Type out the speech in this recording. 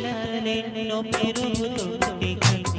కలలెన్నో పెరుగుతుంటే కన్నీరైతిని